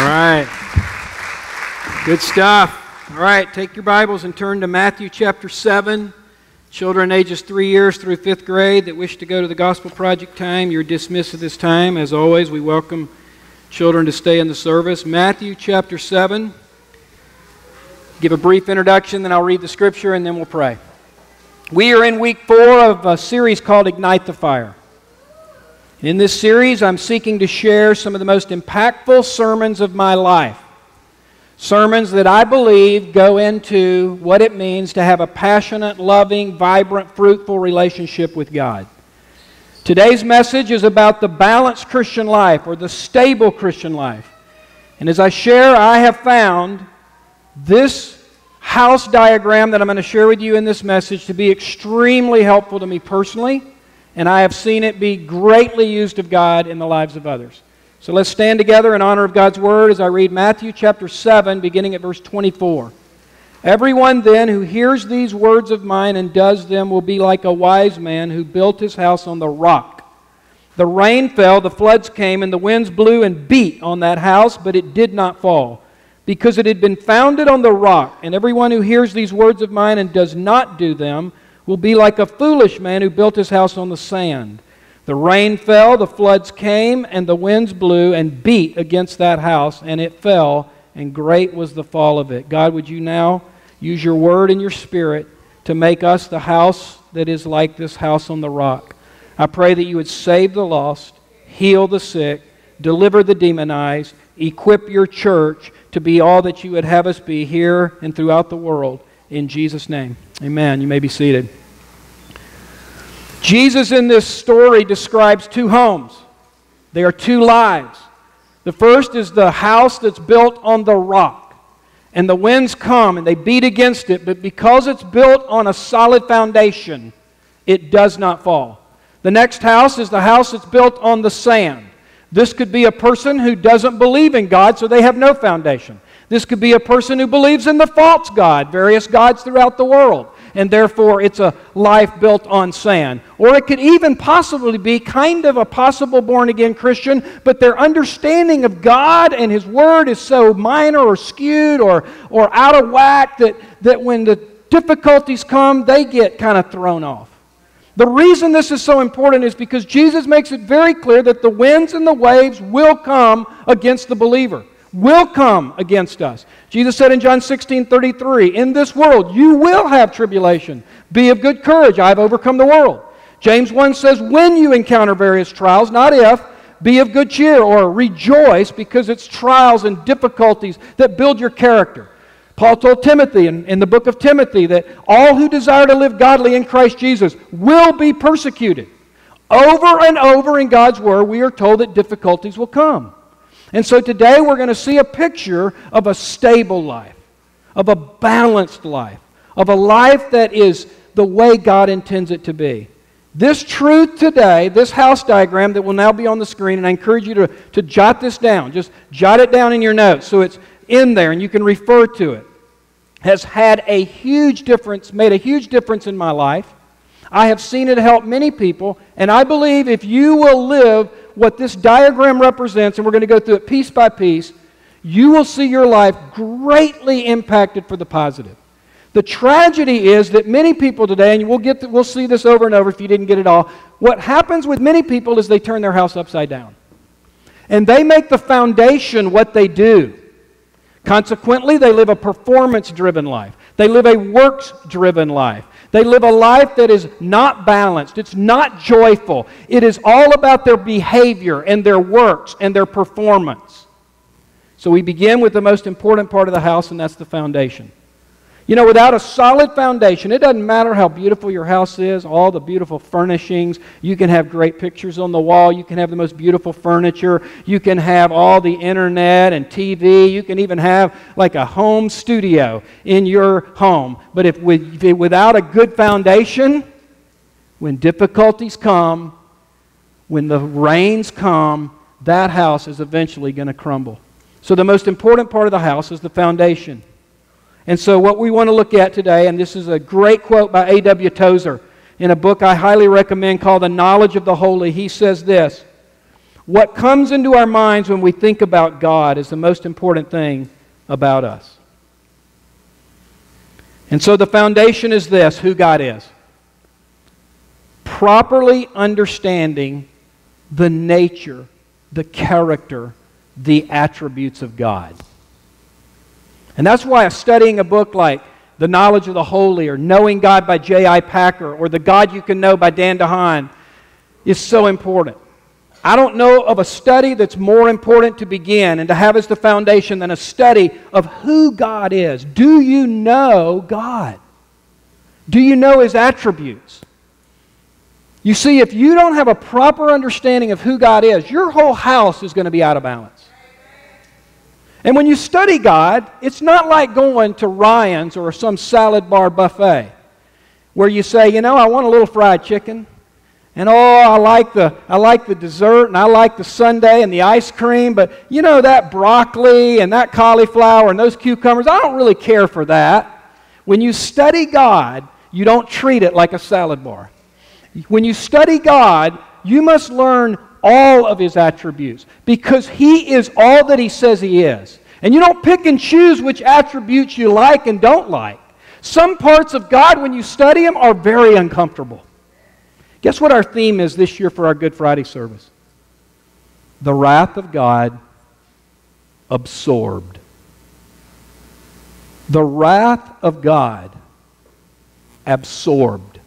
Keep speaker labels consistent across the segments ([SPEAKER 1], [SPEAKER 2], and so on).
[SPEAKER 1] All right. Good stuff. All right, take your Bibles and turn to Matthew chapter 7. Children ages three years through fifth grade that wish to go to the Gospel Project time, you're dismissed at this time. As always, we welcome children to stay in the service. Matthew chapter 7. Give a brief introduction, then I'll read the scripture, and then we'll pray. We are in week four of a series called Ignite the Fire. In this series, I'm seeking to share some of the most impactful sermons of my life. Sermons that I believe go into what it means to have a passionate, loving, vibrant, fruitful relationship with God. Today's message is about the balanced Christian life or the stable Christian life. And as I share, I have found this house diagram that I'm going to share with you in this message to be extremely helpful to me personally and I have seen it be greatly used of God in the lives of others. So let's stand together in honor of God's word as I read Matthew chapter 7, beginning at verse 24. Everyone then who hears these words of mine and does them will be like a wise man who built his house on the rock. The rain fell, the floods came, and the winds blew and beat on that house, but it did not fall, because it had been founded on the rock. And everyone who hears these words of mine and does not do them will be like a foolish man who built his house on the sand. The rain fell, the floods came, and the winds blew and beat against that house, and it fell, and great was the fall of it. God, would you now use your word and your spirit to make us the house that is like this house on the rock? I pray that you would save the lost, heal the sick, deliver the demonized, equip your church to be all that you would have us be here and throughout the world. In Jesus' name, amen. You may be seated. Jesus in this story describes two homes. They are two lives. The first is the house that's built on the rock. And the winds come and they beat against it, but because it's built on a solid foundation, it does not fall. The next house is the house that's built on the sand. This could be a person who doesn't believe in God, so they have no foundation. This could be a person who believes in the false God, various gods throughout the world and therefore it's a life built on sand. Or it could even possibly be kind of a possible born again Christian, but their understanding of God and His Word is so minor or skewed or, or out of whack that, that when the difficulties come, they get kind of thrown off. The reason this is so important is because Jesus makes it very clear that the winds and the waves will come against the believer will come against us. Jesus said in John 16 33, In this world you will have tribulation. Be of good courage. I have overcome the world. James 1 says, When you encounter various trials, not if, be of good cheer or rejoice because it's trials and difficulties that build your character. Paul told Timothy in, in the book of Timothy that all who desire to live godly in Christ Jesus will be persecuted. Over and over in God's Word, we are told that difficulties will come. And so today we're going to see a picture of a stable life, of a balanced life, of a life that is the way God intends it to be. This truth today, this house diagram that will now be on the screen, and I encourage you to, to jot this down. Just jot it down in your notes so it's in there and you can refer to it. Has had a huge difference, made a huge difference in my life. I have seen it help many people, and I believe if you will live what this diagram represents, and we're going to go through it piece by piece, you will see your life greatly impacted for the positive. The tragedy is that many people today, and we'll, get to, we'll see this over and over if you didn't get it all, what happens with many people is they turn their house upside down. And they make the foundation what they do. Consequently, they live a performance driven life, they live a works driven life. They live a life that is not balanced. It's not joyful. It is all about their behavior and their works and their performance. So we begin with the most important part of the house, and that's the foundation. You know, without a solid foundation, it doesn't matter how beautiful your house is, all the beautiful furnishings. You can have great pictures on the wall. You can have the most beautiful furniture. You can have all the internet and TV. You can even have like a home studio in your home. But if, if without a good foundation, when difficulties come, when the rains come, that house is eventually going to crumble. So, the most important part of the house is the foundation. And so, what we want to look at today, and this is a great quote by A.W. Tozer in a book I highly recommend called The Knowledge of the Holy, he says this what comes into our minds when we think about God is the most important thing about us. And so the foundation is this who God is. Properly understanding the nature, the character, the attributes of God. And that's why studying a book like The Knowledge of the Holy or Knowing God by J.I. Packer or The God You Can Know by Dan DeHaan is so important. I don't know of a study that's more important to begin and to have as the foundation than a study of who God is. Do you know God? Do you know His attributes? You see, if you don't have a proper understanding of who God is, your whole house is going to be out of balance. And when you study God, it's not like going to Ryan's or some salad bar buffet where you say, you know, I want a little fried chicken. And oh, I like the I like the dessert and I like the sundae and the ice cream, but you know that broccoli and that cauliflower and those cucumbers, I don't really care for that. When you study God, you don't treat it like a salad bar. When you study God, you must learn all of his attributes because he is all that he says he is. And you don't pick and choose which attributes you like and don't like. Some parts of God, when you study them, are very uncomfortable. Guess what our theme is this year for our Good Friday service? The wrath of God absorbed. The wrath of God absorbed.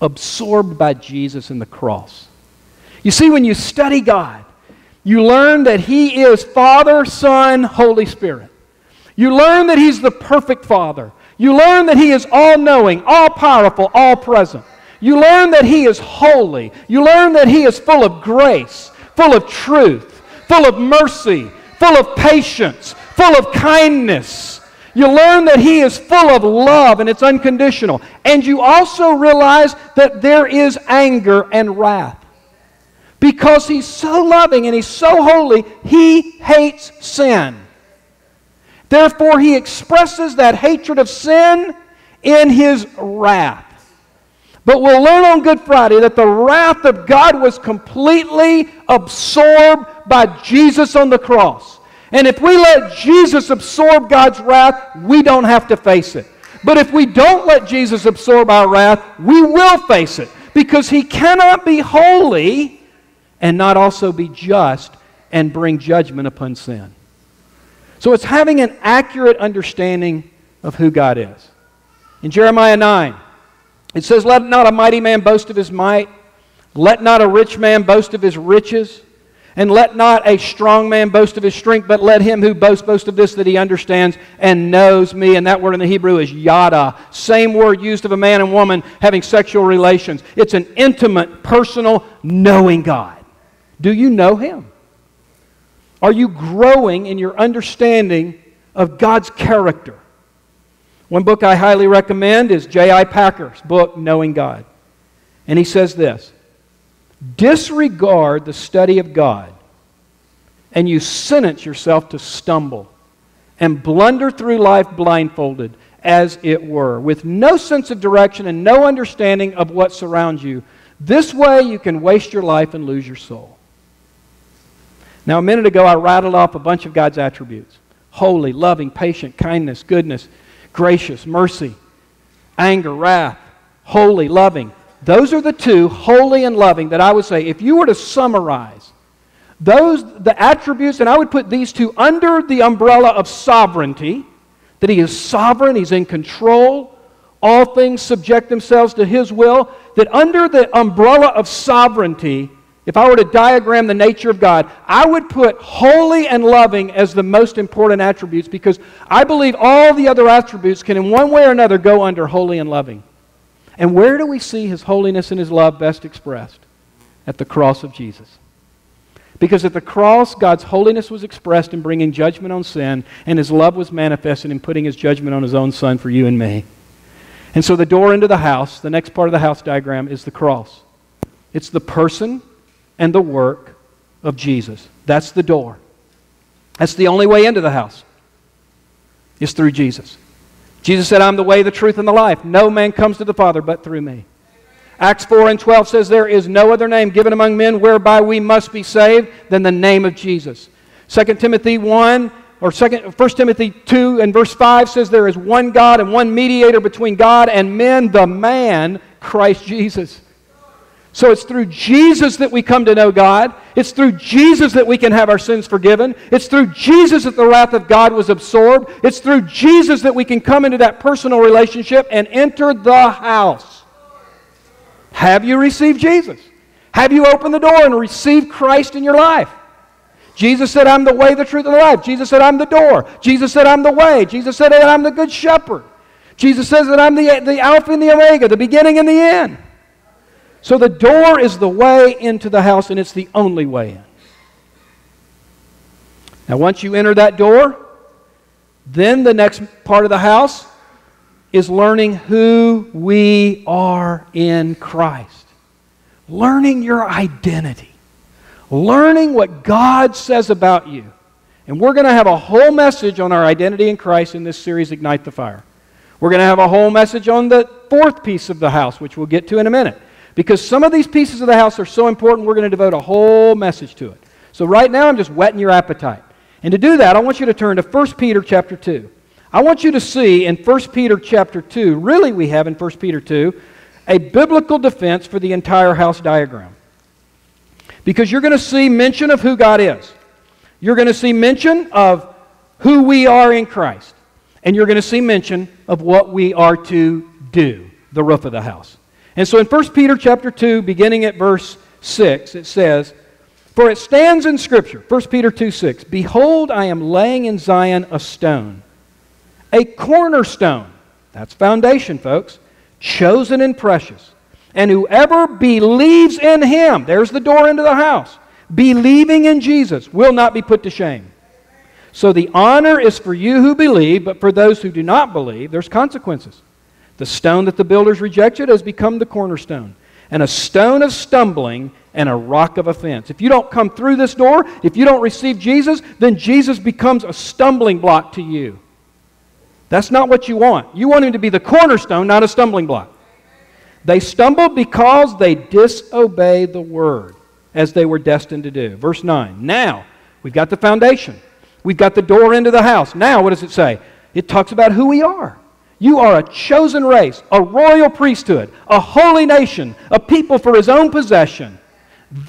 [SPEAKER 1] Absorbed by Jesus in the cross. You see, when you study God, you learn that He is Father, Son, Holy Spirit. You learn that He's the perfect Father. You learn that He is all knowing, all powerful, all present. You learn that He is holy. You learn that He is full of grace, full of truth, full of mercy, full of patience, full of kindness. You learn that He is full of love and it's unconditional. And you also realize that there is anger and wrath. Because He's so loving and He's so holy, He hates sin. Therefore, He expresses that hatred of sin in His wrath. But we'll learn on Good Friday that the wrath of God was completely absorbed by Jesus on the cross. And if we let Jesus absorb God's wrath, we don't have to face it. But if we don't let Jesus absorb our wrath, we will face it. Because he cannot be holy and not also be just and bring judgment upon sin. So it's having an accurate understanding of who God is. In Jeremiah 9, it says, Let not a mighty man boast of his might, let not a rich man boast of his riches, and let not a strong man boast of his strength, but let him who boasts boast of this that he understands and knows me. And that word in the Hebrew is yada. Same word used of a man and woman having sexual relations. It's an intimate, personal knowing God. Do you know him? Are you growing in your understanding of God's character? One book I highly recommend is J.I. Packer's book, Knowing God. And he says this Disregard the study of God, and you sentence yourself to stumble and blunder through life blindfolded, as it were, with no sense of direction and no understanding of what surrounds you. This way, you can waste your life and lose your soul. Now, a minute ago, I rattled off a bunch of God's attributes holy, loving, patient, kindness, goodness gracious, mercy, anger, wrath, holy, loving. Those are the two, holy and loving, that I would say, if you were to summarize those, the attributes, and I would put these two under the umbrella of sovereignty, that He is sovereign, He's in control, all things subject themselves to His will, that under the umbrella of sovereignty, if I were to diagram the nature of God, I would put holy and loving as the most important attributes because I believe all the other attributes can, in one way or another, go under holy and loving. And where do we see His holiness and His love best expressed? At the cross of Jesus. Because at the cross, God's holiness was expressed in bringing judgment on sin, and His love was manifested in putting His judgment on His own Son for you and me. And so the door into the house, the next part of the house diagram, is the cross. It's the person and the work of Jesus. That's the door. That's the only way into the house, is through Jesus. Jesus said, I'm the way, the truth, and the life. No man comes to the Father but through me. Acts 4 and 12 says, There is no other name given among men whereby we must be saved than the name of Jesus. 2 Timothy 1 or 2 1 Timothy 2 and verse 5 says, There is one God and one mediator between God and men, the man, Christ Jesus. So it's through Jesus that we come to know God. It's through Jesus that we can have our sins forgiven. It's through Jesus that the wrath of God was absorbed. It's through Jesus that we can come into that personal relationship and enter the house. Have you received Jesus? Have you opened the door and received Christ in your life? Jesus said, I'm the way, the truth, and the life. Jesus said, I'm the door. Jesus said, I'm the way. Jesus said, I'm the good shepherd. Jesus says that I'm the, the Alpha and the Omega, the beginning and the end. So the door is the way into the house, and it's the only way in. Now, once you enter that door, then the next part of the house is learning who we are in Christ, learning your identity, learning what God says about you. And we're going to have a whole message on our identity in Christ in this series, Ignite the Fire. We're going to have a whole message on the fourth piece of the house, which we'll get to in a minute. Because some of these pieces of the house are so important, we're going to devote a whole message to it. So right now, I'm just whetting your appetite. And to do that, I want you to turn to 1 Peter chapter 2. I want you to see in 1 Peter chapter 2, really we have in 1 Peter 2, a biblical defense for the entire house diagram. Because you're going to see mention of who God is. You're going to see mention of who we are in Christ. And you're going to see mention of what we are to do, the roof of the house. And so in 1 Peter chapter 2, beginning at verse 6, it says, For it stands in Scripture, 1 Peter 2 6, Behold, I am laying in Zion a stone, a cornerstone. That's foundation, folks. Chosen and precious. And whoever believes in him, there's the door into the house, believing in Jesus, will not be put to shame. So the honor is for you who believe, but for those who do not believe, there's consequences. The stone that the builders rejected has become the cornerstone, and a stone of stumbling and a rock of offense. If you don't come through this door, if you don't receive Jesus, then Jesus becomes a stumbling block to you. That's not what you want. You want him to be the cornerstone, not a stumbling block. They stumbled because they disobeyed the word, as they were destined to do. Verse 9. Now, we've got the foundation. We've got the door into the house. Now, what does it say? It talks about who we are. You are a chosen race, a royal priesthood, a holy nation, a people for his own possession.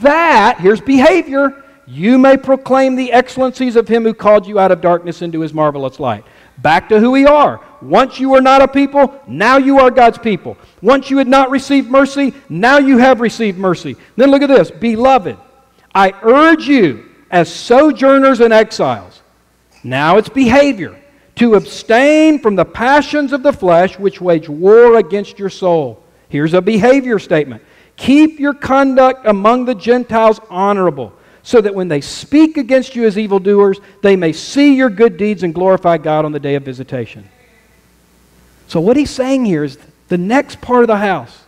[SPEAKER 1] That, here's behavior, you may proclaim the excellencies of him who called you out of darkness into his marvelous light. Back to who we are. Once you were not a people, now you are God's people. Once you had not received mercy, now you have received mercy. Then look at this. Beloved, I urge you as sojourners and exiles. Now it's behavior to abstain from the passions of the flesh which wage war against your soul. Here's a behavior statement Keep your conduct among the Gentiles honorable, so that when they speak against you as evildoers, they may see your good deeds and glorify God on the day of visitation. So, what he's saying here is the next part of the house,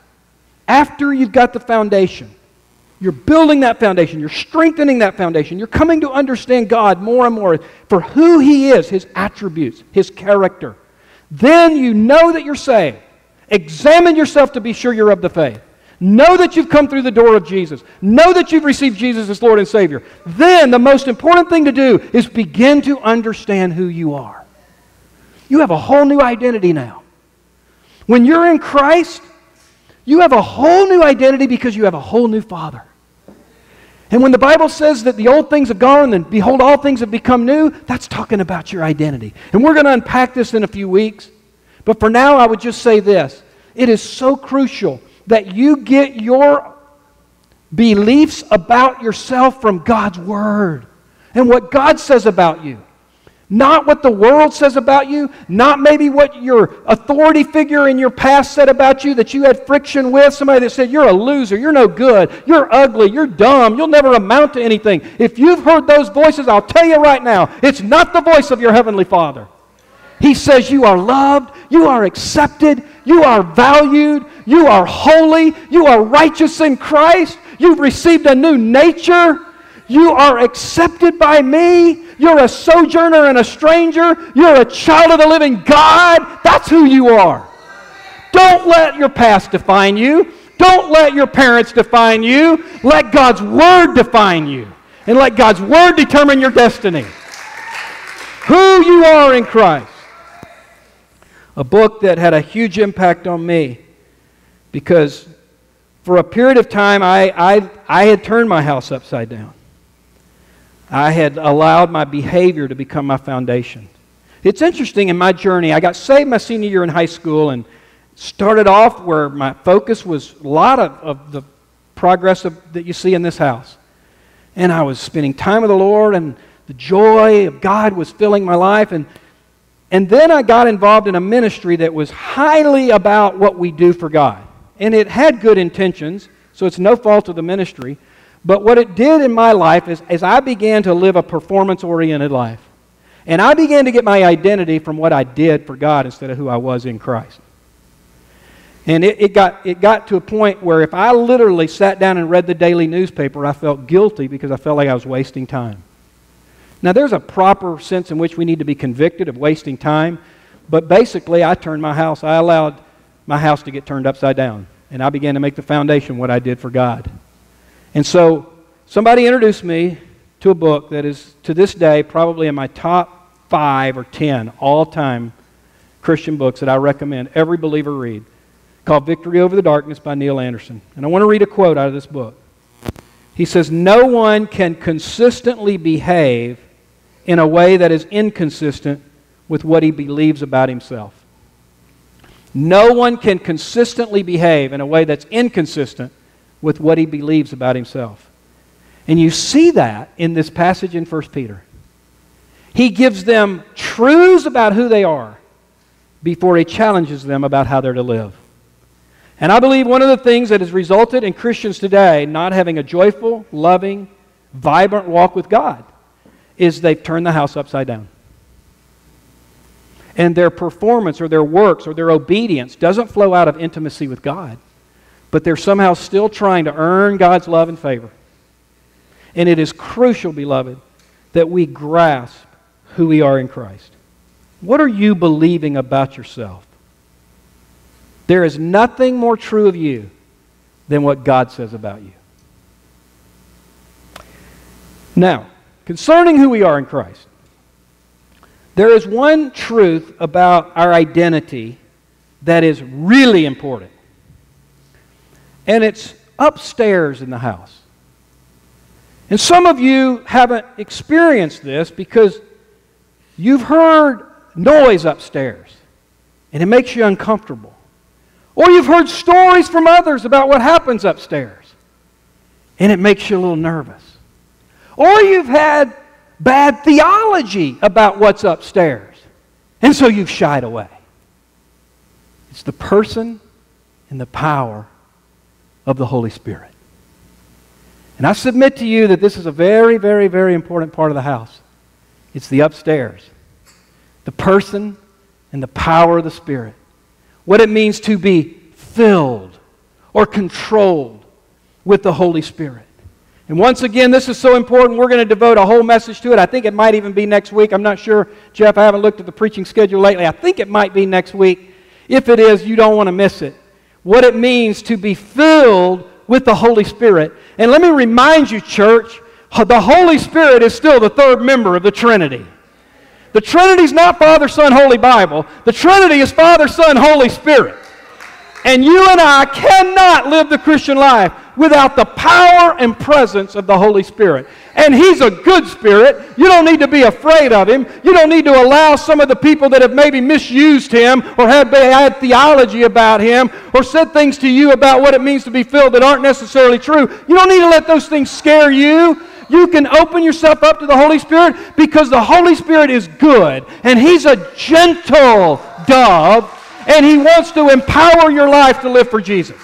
[SPEAKER 1] after you've got the foundation, you're building that foundation. You're strengthening that foundation. You're coming to understand God more and more for who He is, His attributes, His character. Then you know that you're saved. Examine yourself to be sure you're of the faith. Know that you've come through the door of Jesus. Know that you've received Jesus as Lord and Savior. Then the most important thing to do is begin to understand who you are. You have a whole new identity now. When you're in Christ, you have a whole new identity because you have a whole new Father. And when the Bible says that the old things have gone and behold, all things have become new, that's talking about your identity. And we're going to unpack this in a few weeks. But for now, I would just say this it is so crucial that you get your beliefs about yourself from God's Word and what God says about you. Not what the world says about you, not maybe what your authority figure in your past said about you that you had friction with, somebody that said, You're a loser, you're no good, you're ugly, you're dumb, you'll never amount to anything. If you've heard those voices, I'll tell you right now, it's not the voice of your Heavenly Father. He says, You are loved, you are accepted, you are valued, you are holy, you are righteous in Christ, you've received a new nature. You are accepted by me. You're a sojourner and a stranger. You're a child of the living God. That's who you are. Don't let your past define you. Don't let your parents define you. Let God's Word define you. And let God's Word determine your destiny. Who you are in Christ. A book that had a huge impact on me because for a period of time I, I, I had turned my house upside down. I had allowed my behavior to become my foundation. It's interesting in my journey, I got saved my senior year in high school and started off where my focus was a lot of, of the progress of, that you see in this house. And I was spending time with the Lord, and the joy of God was filling my life. And, and then I got involved in a ministry that was highly about what we do for God. And it had good intentions, so it's no fault of the ministry. But what it did in my life is, is I began to live a performance oriented life. And I began to get my identity from what I did for God instead of who I was in Christ. And it, it, got, it got to a point where if I literally sat down and read the daily newspaper, I felt guilty because I felt like I was wasting time. Now, there's a proper sense in which we need to be convicted of wasting time, but basically, I turned my house, I allowed my house to get turned upside down, and I began to make the foundation what I did for God. And so, somebody introduced me to a book that is, to this day, probably in my top five or ten all time Christian books that I recommend every believer read called Victory Over the Darkness by Neil Anderson. And I want to read a quote out of this book. He says, No one can consistently behave in a way that is inconsistent with what he believes about himself. No one can consistently behave in a way that's inconsistent with what he believes about himself. And you see that in this passage in 1 Peter. He gives them truths about who they are before he challenges them about how they're to live. And I believe one of the things that has resulted in Christians today not having a joyful, loving, vibrant walk with God is they've turned the house upside down. And their performance or their works or their obedience doesn't flow out of intimacy with God, but they're somehow still trying to earn God's love and favor. And it is crucial, beloved, that we grasp who we are in Christ. What are you believing about yourself? There is nothing more true of you than what God says about you. Now, concerning who we are in Christ, there is one truth about our identity that is really important. And it's upstairs in the house. And some of you haven't experienced this because you've heard noise upstairs and it makes you uncomfortable. Or you've heard stories from others about what happens upstairs, and it makes you a little nervous. Or you've had bad theology about what's upstairs, and so you've shied away. It's the person and the power of the Holy Spirit. And I submit to you that this is a very, very, very important part of the house. It's the upstairs, the person and the power of the Spirit what it means to be filled or controlled with the Holy Spirit. And once again, this is so important, we're going to devote a whole message to it. I think it might even be next week. I'm not sure, Jeff, I haven't looked at the preaching schedule lately. I think it might be next week. If it is, you don't want to miss it. What it means to be filled with the Holy Spirit. And let me remind you, church, the Holy Spirit is still the third member of the Trinity. The Trinity is not Father, Son, Holy Bible. The Trinity is Father, Son, Holy Spirit. And you and I cannot live the Christian life without the power and presence of the Holy Spirit. And He's a good Spirit. You don't need to be afraid of Him. You don't need to allow some of the people that have maybe misused Him or had bad theology about Him or said things to you about what it means to be filled that aren't necessarily true. You don't need to let those things scare you you can open yourself up to the Holy Spirit because the Holy Spirit is good and He's a gentle dove and He wants to empower your life to live for Jesus.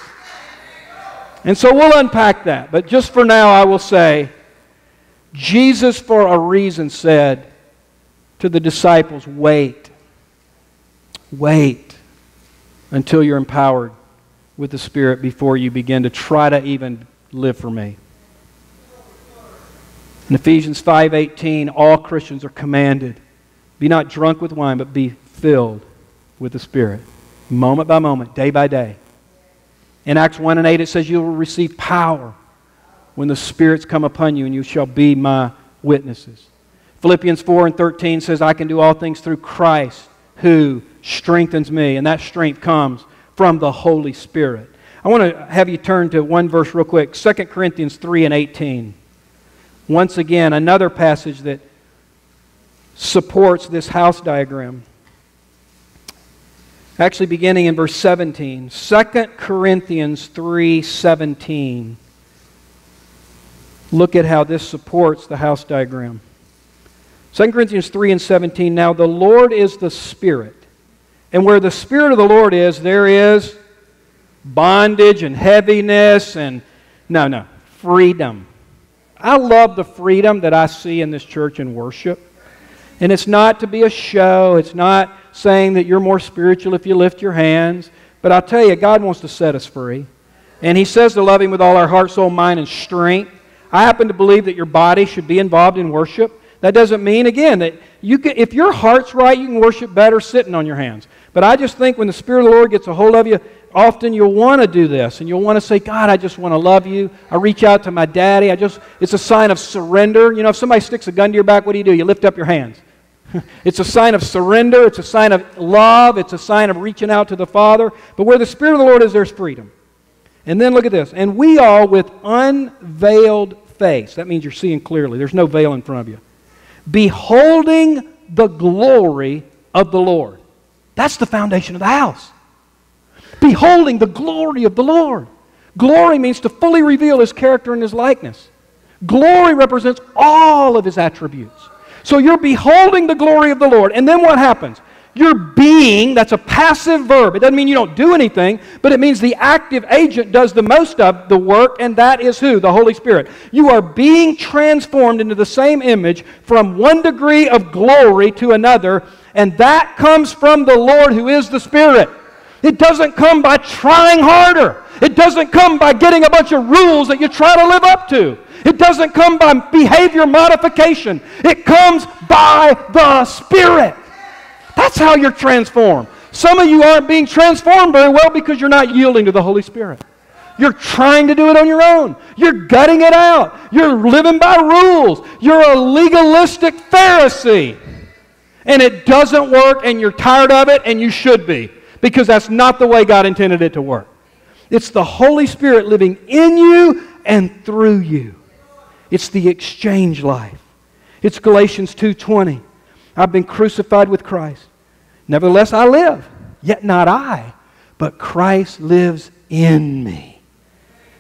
[SPEAKER 1] And so we'll unpack that. But just for now, I will say Jesus, for a reason, said to the disciples, Wait. Wait until you're empowered with the Spirit before you begin to try to even live for me. In Ephesians 5:18, all Christians are commanded, be not drunk with wine, but be filled with the Spirit, moment by moment, day by day. In Acts 1 and 8, it says, You will receive power when the Spirit's come upon you, and you shall be my witnesses. Philippians 4 and 13 says, I can do all things through Christ who strengthens me. And that strength comes from the Holy Spirit. I want to have you turn to one verse real quick 2 Corinthians 3 and 18. Once again, another passage that supports this house diagram. Actually, beginning in verse 17. 2 Corinthians 3 17. Look at how this supports the house diagram. 2 Corinthians 3 and 17. Now the Lord is the Spirit. And where the Spirit of the Lord is, there is bondage and heaviness and, no, no, freedom. I love the freedom that I see in this church in worship. And it's not to be a show, it's not saying that you're more spiritual if you lift your hands. But I'll tell you, God wants to set us free. And He says to love Him with all our heart, soul, mind, and strength. I happen to believe that your body should be involved in worship. That doesn't mean, again, that you can, if your heart's right, you can worship better sitting on your hands. But I just think when the Spirit of the Lord gets a hold of you, often you'll want to do this and you'll want to say, God, I just want to love you. I reach out to my daddy. I just, it's a sign of surrender. You know, if somebody sticks a gun to your back, what do you do? You lift up your hands. it's a sign of surrender. It's a sign of love. It's a sign of reaching out to the Father. But where the Spirit of the Lord is, there's freedom. And then look at this. And we all with unveiled face. That means you're seeing clearly. There's no veil in front of you. Beholding the glory of the Lord. That's the foundation of the house. Beholding the glory of the Lord. Glory means to fully reveal his character and his likeness. Glory represents all of his attributes. So you're beholding the glory of the Lord. And then what happens? You're being, that's a passive verb. It doesn't mean you don't do anything, but it means the active agent does the most of the work, and that is who? The Holy Spirit. You are being transformed into the same image from one degree of glory to another, and that comes from the Lord who is the Spirit. It doesn't come by trying harder. It doesn't come by getting a bunch of rules that you try to live up to. It doesn't come by behavior modification. It comes by the Spirit. That's how you're transformed. Some of you aren't being transformed very well because you're not yielding to the Holy Spirit. You're trying to do it on your own. You're gutting it out. You're living by rules. You're a legalistic Pharisee. And it doesn't work, and you're tired of it, and you should be, because that's not the way God intended it to work. It's the Holy Spirit living in you and through you. It's the exchange life. It's Galatians 2:20. I've been crucified with Christ. Nevertheless, I live, yet not I, but Christ lives in me.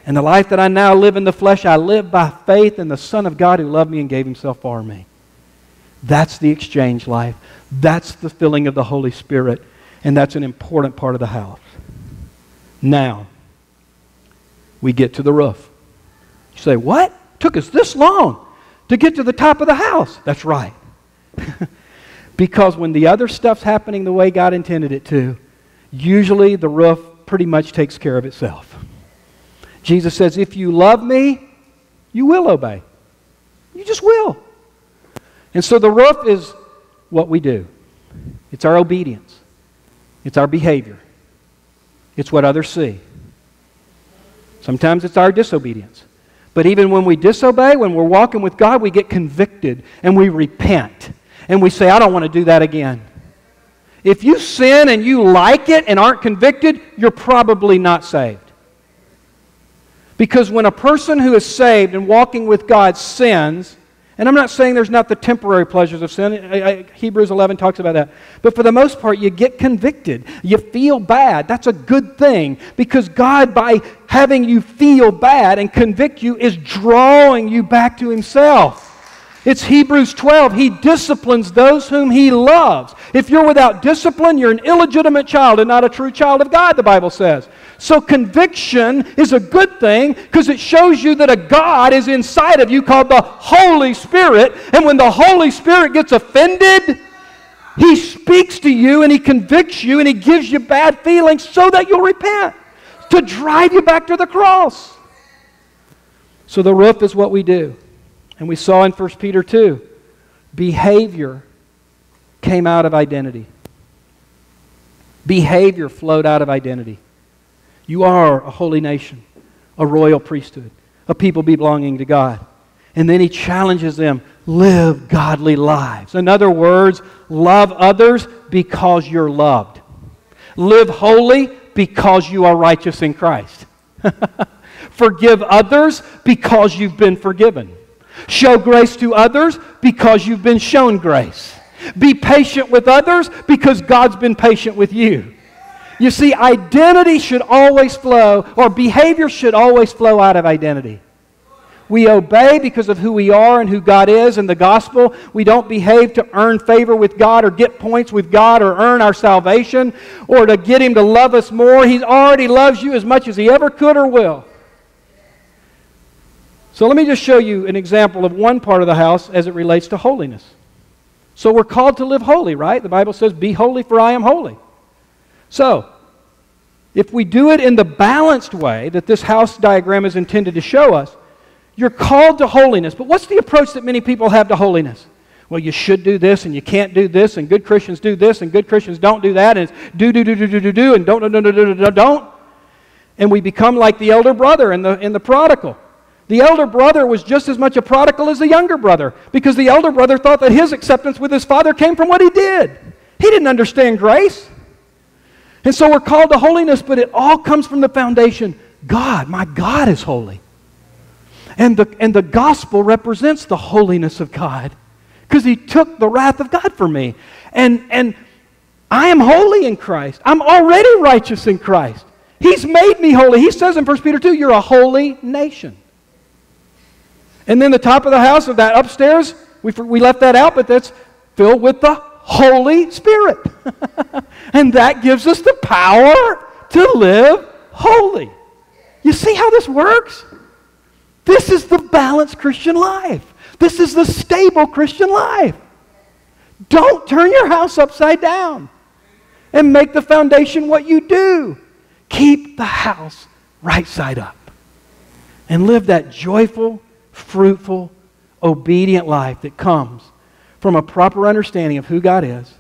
[SPEAKER 1] And the life that I now live in the flesh, I live by faith in the Son of God who loved me and gave himself for me. That's the exchange life. That's the filling of the Holy Spirit. And that's an important part of the house. Now, we get to the roof. You say, What? Took us this long to get to the top of the house. That's right. Because when the other stuff's happening the way God intended it to, usually the roof pretty much takes care of itself. Jesus says, If you love me, you will obey. You just will. And so the roof is what we do it's our obedience, it's our behavior, it's what others see. Sometimes it's our disobedience. But even when we disobey, when we're walking with God, we get convicted and we repent and we say, I don't want to do that again. If you sin and you like it and aren't convicted, you're probably not saved. Because when a person who is saved and walking with God sins, and I'm not saying there's not the temporary pleasures of sin. I, I, Hebrews 11 talks about that. But for the most part, you get convicted. You feel bad. That's a good thing because God, by having you feel bad and convict you, is drawing you back to Himself. It's Hebrews 12. He disciplines those whom he loves. If you're without discipline, you're an illegitimate child and not a true child of God, the Bible says. So conviction is a good thing because it shows you that a God is inside of you called the Holy Spirit. And when the Holy Spirit gets offended, he speaks to you and he convicts you and he gives you bad feelings so that you'll repent, to drive you back to the cross. So the roof is what we do. And we saw in 1 Peter 2 behavior came out of identity. Behavior flowed out of identity. You are a holy nation, a royal priesthood, a people belonging to God. And then he challenges them live godly lives. In other words, love others because you're loved. Live holy because you are righteous in Christ. Forgive others because you've been forgiven. Show grace to others because you've been shown grace. Be patient with others because God's been patient with you. You see, identity should always flow, or behavior should always flow out of identity. We obey because of who we are and who God is in the gospel. We don't behave to earn favor with God or get points with God or earn our salvation or to get Him to love us more. He already loves you as much as He ever could or will. So let me just show you an example of one part of the house as it relates to holiness. So we're called to live holy, right? The Bible says, Be holy, for I am holy. So, if we do it in the balanced way that this house diagram is intended to show us, you're called to holiness. But what's the approach that many people have to holiness? Well, you should do this and you can't do this, and good Christians do this and good Christians don't do that, and it's do, do, do, do, do, do, do, and don't, don't, don't, don't, don't, don't. And we become like the elder brother in the, in the prodigal. The elder brother was just as much a prodigal as the younger brother because the elder brother thought that his acceptance with his father came from what he did. He didn't understand grace. And so we're called to holiness, but it all comes from the foundation God, my God is holy. And the, and the gospel represents the holiness of God because he took the wrath of God for me. And, and I am holy in Christ. I'm already righteous in Christ. He's made me holy. He says in 1 Peter 2, you're a holy nation. And then the top of the house of that upstairs, we, we left that out, but that's filled with the Holy Spirit. and that gives us the power to live holy. You see how this works? This is the balanced Christian life. This is the stable Christian life. Don't turn your house upside down and make the foundation what you do. Keep the house right side up and live that joyful, fruitful, obedient life that comes from a proper understanding of who God is,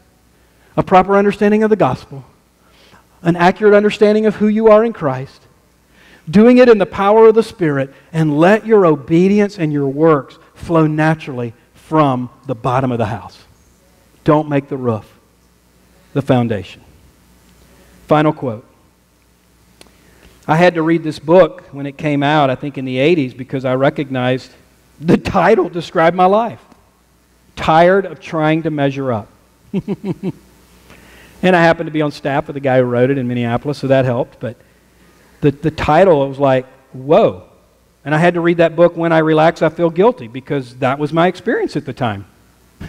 [SPEAKER 1] a proper understanding of the gospel, an accurate understanding of who you are in Christ, doing it in the power of the Spirit, and let your obedience and your works flow naturally from the bottom of the house. Don't make the roof the foundation. Final quote. I had to read this book when it came out, I think in the 80s, because I recognized the title described my life. Tired of trying to measure up. and I happened to be on staff with the guy who wrote it in Minneapolis, so that helped. But the, the title was like, whoa. And I had to read that book, When I Relax, I Feel Guilty, because that was my experience at the time.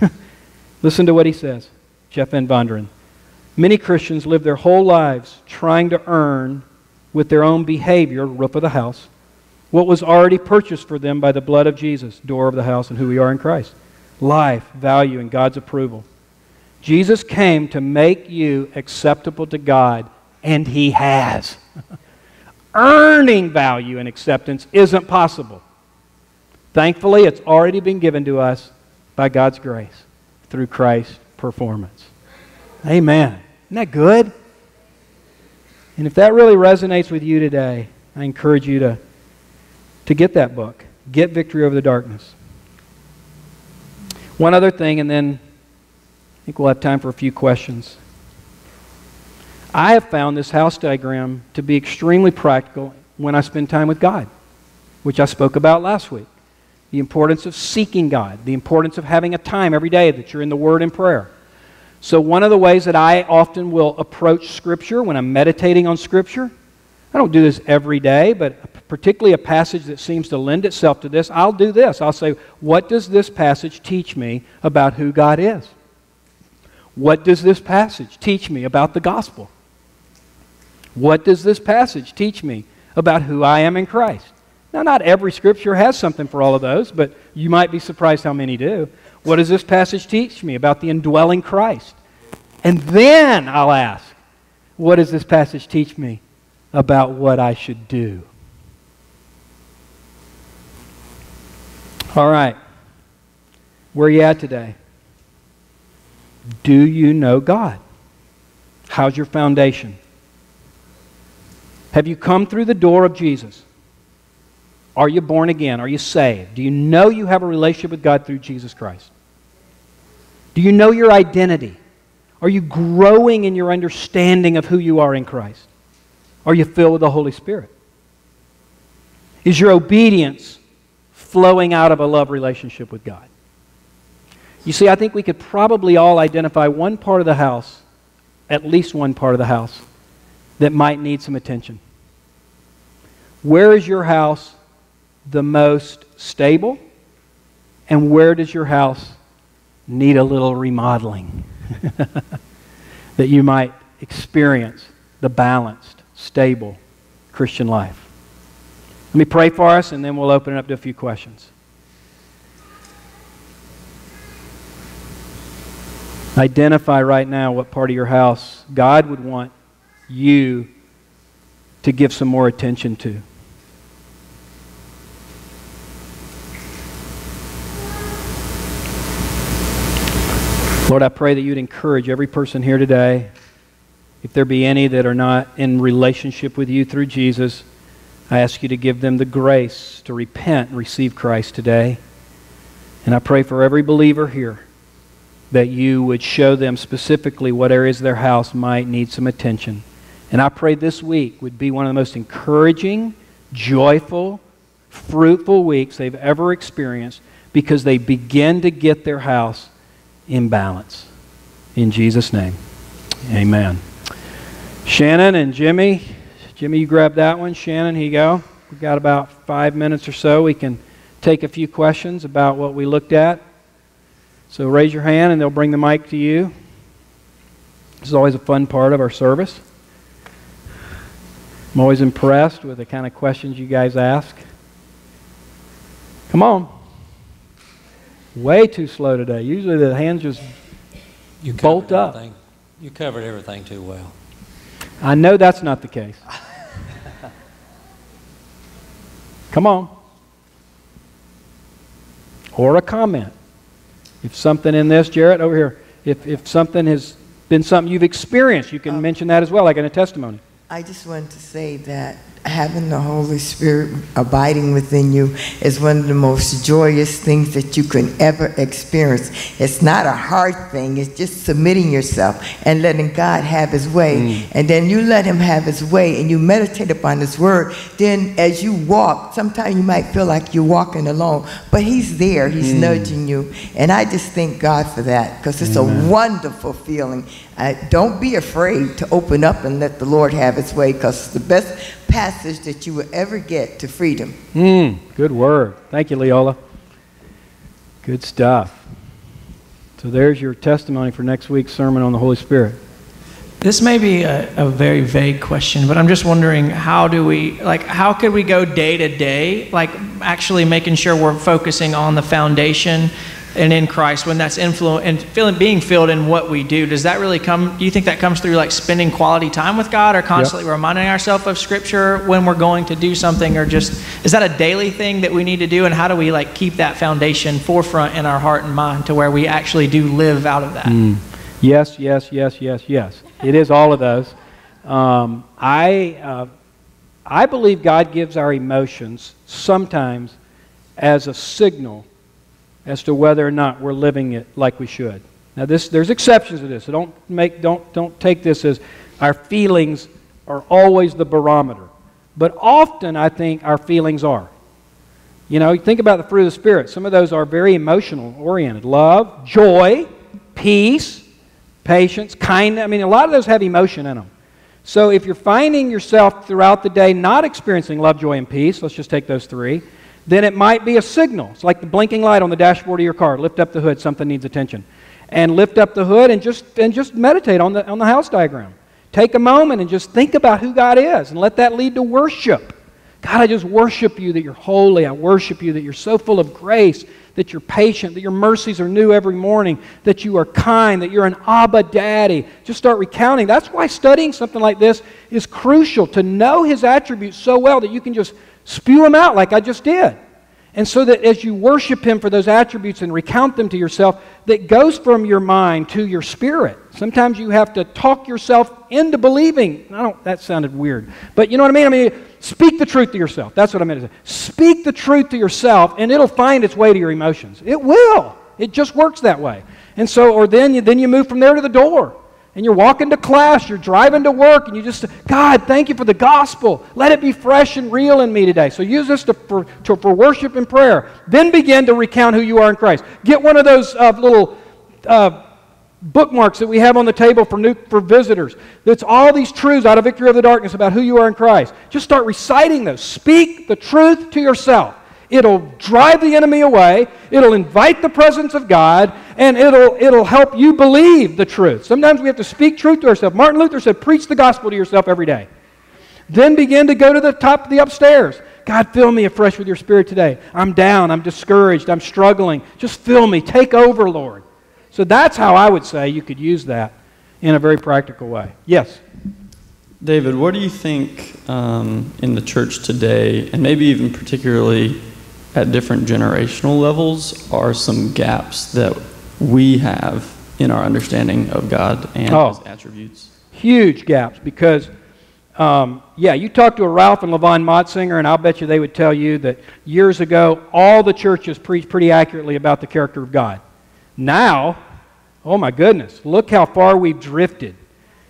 [SPEAKER 1] Listen to what he says, Jeff Van Vonderen. Many Christians live their whole lives trying to earn with their own behavior, roof of the house, what was already purchased for them by the blood of Jesus, door of the house, and who we are in Christ life, value, and God's approval. Jesus came to make you acceptable to God, and He has. Earning value and acceptance isn't possible. Thankfully, it's already been given to us by God's grace through Christ's performance. Amen. Isn't that good? And if that really resonates with you today, I encourage you to, to get that book. Get Victory Over the Darkness. One other thing, and then I think we'll have time for a few questions. I have found this house diagram to be extremely practical when I spend time with God, which I spoke about last week. The importance of seeking God, the importance of having a time every day that you're in the Word and prayer. So, one of the ways that I often will approach Scripture when I'm meditating on Scripture, I don't do this every day, but particularly a passage that seems to lend itself to this, I'll do this. I'll say, What does this passage teach me about who God is? What does this passage teach me about the gospel? What does this passage teach me about who I am in Christ? Now, not every scripture has something for all of those, but you might be surprised how many do. What does this passage teach me about the indwelling Christ? And then I'll ask, what does this passage teach me about what I should do? All right. Where are you at today? Do you know God? How's your foundation? Have you come through the door of Jesus? Are you born again? Are you saved? Do you know you have a relationship with God through Jesus Christ? Do you know your identity? Are you growing in your understanding of who you are in Christ? Are you filled with the Holy Spirit? Is your obedience flowing out of a love relationship with God? You see, I think we could probably all identify one part of the house, at least one part of the house, that might need some attention. Where is your house the most stable? And where does your house need a little remodeling? that you might experience the balanced, stable Christian life. Let me pray for us, and then we'll open it up to a few questions. Identify right now what part of your house God would want you to give some more attention to. Lord, I pray that you'd encourage every person here today. If there be any that are not in relationship with you through Jesus, I ask you to give them the grace to repent and receive Christ today. And I pray for every believer here that you would show them specifically what areas of their house might need some attention. And I pray this week would be one of the most encouraging, joyful, fruitful weeks they've ever experienced because they begin to get their house in balance. In Jesus' name, amen. Shannon and Jimmy. Jimmy, you grab that one. Shannon, here you go. We've got about five minutes or so. We can take a few questions about what we looked at. So raise your hand and they'll bring the mic to you. This is always a fun part of our service. I'm always impressed with the kind of questions you guys ask. Come on. Way too slow today. Usually the hands just
[SPEAKER 2] You
[SPEAKER 1] bolt up.
[SPEAKER 2] everything- You covered everything too well.
[SPEAKER 1] I know that's not the case. Come on. Or a comment. If something in this, Jarrett, over here, if, if something has been something you've experienced, you can
[SPEAKER 3] Um,
[SPEAKER 1] mention that as well, like in a testimony.
[SPEAKER 3] I just wanted to say that having the Holy Spirit abiding within you is one of the most joyous things that you can ever experience. It's not a hard thing, it's just submitting yourself and letting God have His way. And then you let Him have His way and you meditate upon His Word. Then as you walk, sometimes you might feel like you're walking alone, but He's there, He's nudging you. And I just thank God for that because it's a wonderful feeling. Uh, don't be afraid to open up and let the Lord have His way because the best passage that you will ever get to freedom.
[SPEAKER 1] Hmm, good word. Thank you, Leola. Good stuff. So there's your testimony for next week's sermon on the Holy Spirit.
[SPEAKER 4] This may be a, a very vague question, but I'm just wondering how do we, like, how could we go day to day, like, actually making sure we're focusing on the foundation and in Christ when that's influence and feeling being filled in what we do? Does that really come? Do you think that comes through like spending quality time with God, or constantly reminding ourselves of Scripture when we're going to do something, or just is that a daily thing that we need to do? And how do we like keep that foundation forefront in our heart and mind to where we actually do live out of that?
[SPEAKER 1] Yes, yes, yes, yes, yes. It is all of those. Um, I, uh, I believe God gives our emotions sometimes as a signal as to whether or not we're living it like we should. Now, this, there's exceptions to this, so don't, make, don't, don't take this as our feelings are always the barometer. But often, I think our feelings are. You know, think about the fruit of the Spirit. Some of those are very emotional oriented love, joy, peace, patience, kindness. I mean, a lot of those have emotion in them. So if you're finding yourself throughout the day not experiencing love, joy, and peace, let's just take those three, then it might be a signal. It's like the blinking light on the dashboard of your car. Lift up the hood, something needs attention. And lift up the hood and just, and just meditate on the, on the house diagram. Take a moment and just think about who God is and let that lead to worship. God, I just worship you that you're holy. I worship you that you're so full of grace, that you're patient, that your mercies are new every morning, that you are kind, that you're an Abba Daddy. Just start recounting. That's why studying something like this is crucial to know his attributes so well that you can just spew them out like I just did. And so that as you worship Him for those attributes and recount them to yourself, that goes from your mind to your spirit. Sometimes you have to talk yourself into believing. I don't, that sounded weird. But you know what I mean? I mean, speak the truth to yourself. That's what I meant to say. Speak the truth to yourself, and it'll find its way to your emotions. It will. It just works that way. And so, or then you, then you move from there to the door and you're walking to class, you're driving to work, and you just, God, thank you for the gospel. Let it be fresh and real in me today. So use this to, for, to, for worship and prayer. Then begin to recount who you are in Christ. Get one of those uh, little uh, bookmarks that we have on the table for, new, for visitors. That's all these truths out of Victory Over the Darkness about who you are in Christ. Just start reciting those. Speak the truth to yourself. It'll drive the enemy away. It'll invite the presence of God, and it'll, it'll help you believe the truth. Sometimes we have to speak truth to ourselves. Martin Luther said, Preach the gospel to yourself every day. Then begin to go to the top of the upstairs. God, fill me afresh with your spirit today. I'm down. I'm discouraged. I'm struggling. Just fill me. Take over, Lord. So that's how I would say you could use that in a very practical way. Yes?
[SPEAKER 5] David, what do you think um, in the church today, and maybe even particularly at different generational levels are some gaps that we have in our understanding of God and
[SPEAKER 1] Oh.
[SPEAKER 5] His attributes.
[SPEAKER 1] Huge gaps because, um, yeah, you talk to a Ralph and Levon Motzinger, and I'll bet you they would tell you that years ago, all the churches preached pretty accurately about the character of God. Now, oh my goodness, look how far we've drifted.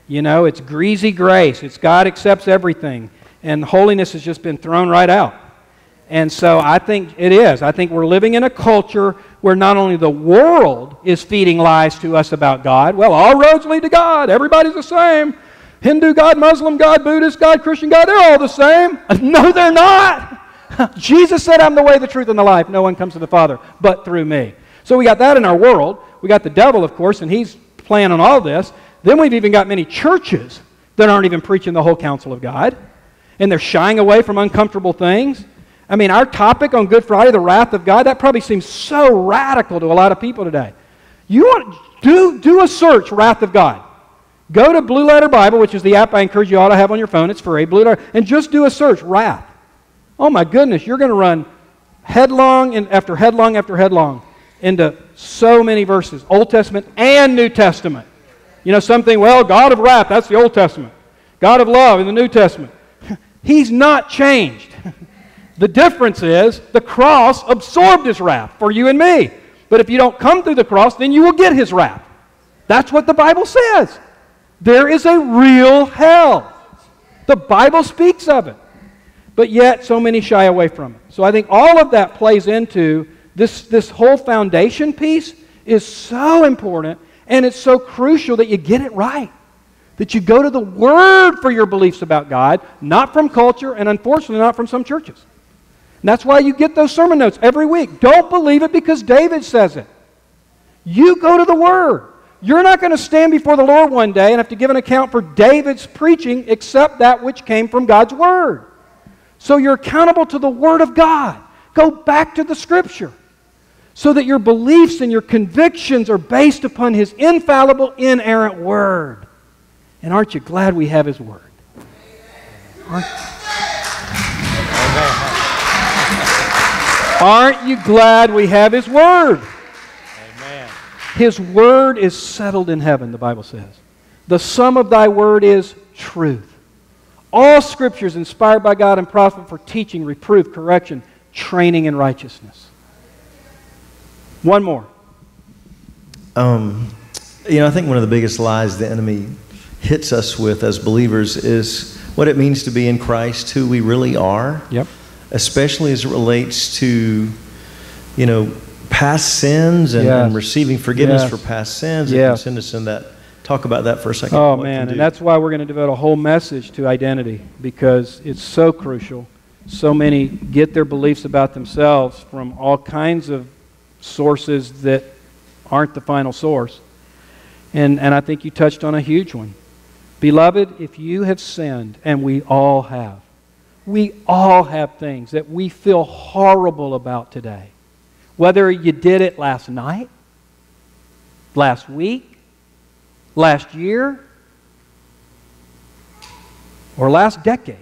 [SPEAKER 1] You know, it's greasy grace, it's God accepts everything, and holiness has just been thrown right out. And so I think it is. I think we're living in a culture where not only the world is feeding lies to us about God, well, all roads lead to God, everybody's the same. Hindu God, Muslim God, Buddhist God, Christian God, they're all the same. No, they're not. Jesus said, I'm the way, the truth, and the life. No one comes to the Father but through me. So we got that in our world. We got the devil, of course, and he's playing on all this. Then we've even got many churches that aren't even preaching the whole counsel of God, and they're shying away from uncomfortable things. I mean, our topic on Good Friday, the wrath of God, that probably seems so radical to a lot of people today. You want do do a search, wrath of God. Go to Blue Letter Bible, which is the app I encourage you all to have on your phone. It's free. Blue Letter, and just do a search, wrath. Oh my goodness, you're going to run headlong and after headlong after headlong into so many verses, Old Testament and New Testament. You know, something, well, God of wrath, that's the Old Testament. God of love in the New Testament. He's not changed. The difference is the cross absorbed his wrath for you and me. But if you don't come through the cross, then you will get his wrath. That's what the Bible says. There is a real hell. The Bible speaks of it. But yet, so many shy away from it. So I think all of that plays into this, this whole foundation piece is so important and it's so crucial that you get it right. That you go to the Word for your beliefs about God, not from culture and unfortunately not from some churches. And that's why you get those sermon notes every week. Don't believe it because David says it. You go to the Word. You're not going to stand before the Lord one day and have to give an account for David's preaching except that which came from God's Word. So you're accountable to the Word of God. Go back to the Scripture so that your beliefs and your convictions are based upon His infallible, inerrant Word. And aren't you glad we have His Word? Aren't, aren't you glad we have His Word?
[SPEAKER 2] Amen.
[SPEAKER 1] His word is settled in heaven, the Bible says. The sum of thy word is truth. All scripture is inspired by God and profitable for teaching, reproof, correction, training in righteousness. One more.
[SPEAKER 6] Um, you know, I think one of the biggest lies the enemy hits us with as believers is what it means to be in Christ, who we really are,
[SPEAKER 1] Yep.
[SPEAKER 6] Especially as it relates to, you know, past sins and, and receiving forgiveness
[SPEAKER 1] Yes.
[SPEAKER 6] for past sins.
[SPEAKER 1] Yes.
[SPEAKER 6] Send us in that. Talk about that for a second.
[SPEAKER 1] Oh,
[SPEAKER 6] what it can
[SPEAKER 1] man. And that's why we're going to devote a whole message to identity because it's so crucial. So many get their beliefs about themselves from all kinds of sources that aren't the final source. And, and I think you touched on a huge one. Beloved, if you have sinned, and we all have, we all have things that we feel horrible about today. Whether you did it last night, last week, last year, or last decade.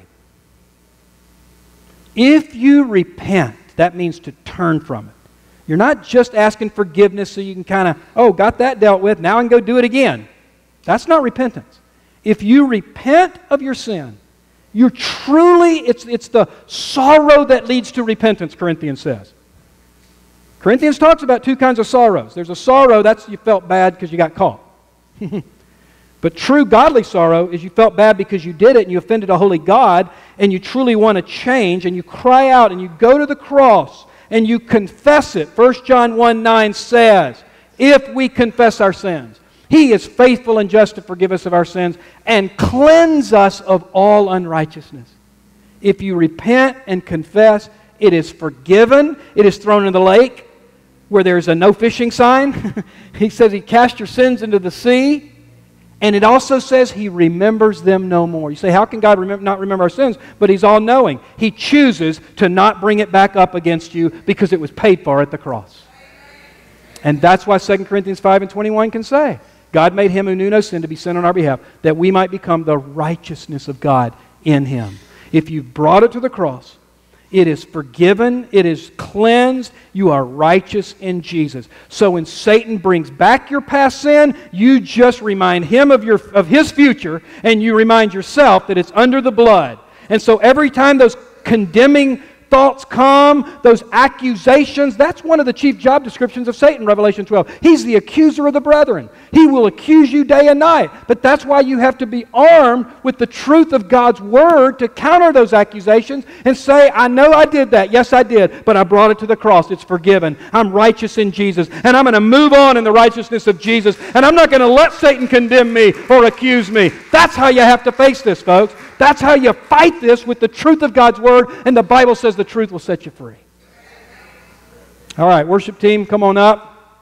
[SPEAKER 1] If you repent, that means to turn from it. You're not just asking forgiveness so you can kind of, oh, got that dealt with, now I can go do it again. That's not repentance. If you repent of your sin, you're truly, it's, it's the sorrow that leads to repentance, Corinthians says. Corinthians talks about two kinds of sorrows. There's a sorrow, that's you felt bad because you got caught. but true godly sorrow is you felt bad because you did it and you offended a holy God and you truly want to change and you cry out and you go to the cross and you confess it. 1 John 1 9 says, If we confess our sins, He is faithful and just to forgive us of our sins and cleanse us of all unrighteousness. If you repent and confess, it is forgiven, it is thrown in the lake where there's a no fishing sign. he says he cast your sins into the sea. And it also says he remembers them no more. You say, how can God not remember our sins? But he's all knowing. He chooses to not bring it back up against you because it was paid for at the cross. And that's why 2 Corinthians 5 and 21 can say, God made him who knew no sin to be sin on our behalf, that we might become the righteousness of God in him. If you've brought it to the cross, it is forgiven. It is cleansed. You are righteous in Jesus. So when Satan brings back your past sin, you just remind him of, your, of his future and you remind yourself that it's under the blood. And so every time those condemning thoughts come, those accusations, that's one of the chief job descriptions of Satan, Revelation 12. He's the accuser of the brethren. He will accuse you day and night. But that's why you have to be armed with the truth of God's word to counter those accusations and say, I know I did that. Yes, I did. But I brought it to the cross. It's forgiven. I'm righteous in Jesus. And I'm going to move on in the righteousness of Jesus. And I'm not going to let Satan condemn me or accuse me. That's how you have to face this, folks. That's how you fight this with the truth of God's Word, and the Bible says the truth will set you free. All right, worship team, come on up.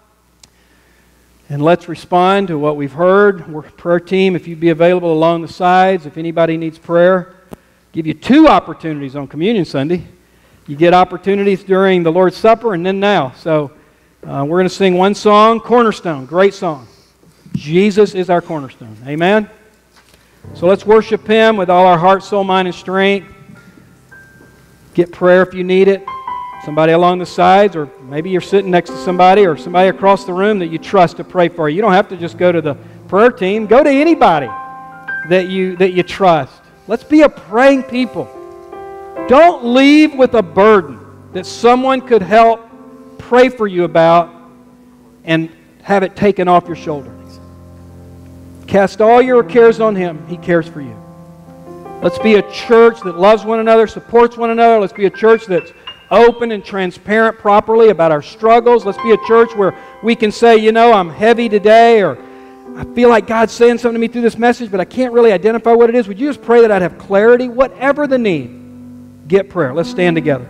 [SPEAKER 1] And let's respond to what we've heard. We're prayer team, if you'd be available along the sides, if anybody needs prayer, give you two opportunities on Communion Sunday. You get opportunities during the Lord's Supper and then now. So uh, we're going to sing one song, Cornerstone, great song. Jesus is our cornerstone. Amen. So let's worship Him with all our heart, soul, mind, and strength. Get prayer if you need it. Somebody along the sides, or maybe you're sitting next to somebody or somebody across the room that you trust to pray for you. You don't have to just go to the prayer team, go to anybody that you, that you trust. Let's be a praying people. Don't leave with a burden that someone could help pray for you about and have it taken off your shoulder. Cast all your cares on Him. He cares for you. Let's be a church that loves one another, supports one another. Let's be a church that's open and transparent properly about our struggles. Let's be a church where we can say, you know, I'm heavy today, or I feel like God's saying something to me through this message, but I can't really identify what it is. Would you just pray that I'd have clarity? Whatever the need, get prayer. Let's stand together.